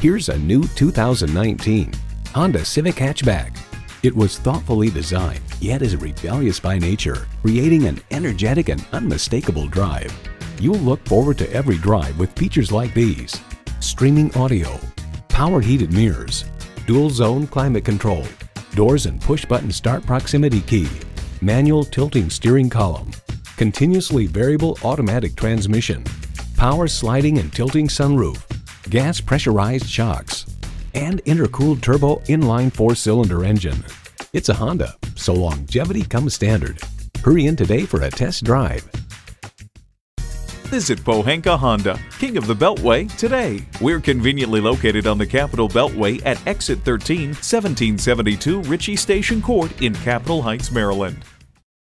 Here's a new 2019 Honda Civic Hatchback. It was thoughtfully designed, yet is rebellious by nature, creating an energetic and unmistakable drive. You'll look forward to every drive with features like these. Streaming audio, power heated mirrors, dual zone climate control, doors and push button start proximity key, manual tilting steering column, continuously variable automatic transmission, power sliding and tilting sunroof, gas pressurized shocks, and intercooled turbo inline four-cylinder engine. It's a Honda, so longevity comes standard. Hurry in today for a test drive. Visit Pohanka Honda, King of the Beltway, today. We're conveniently located on the Capitol Beltway at Exit 13, 1772 Ritchie Station Court in Capitol Heights, Maryland.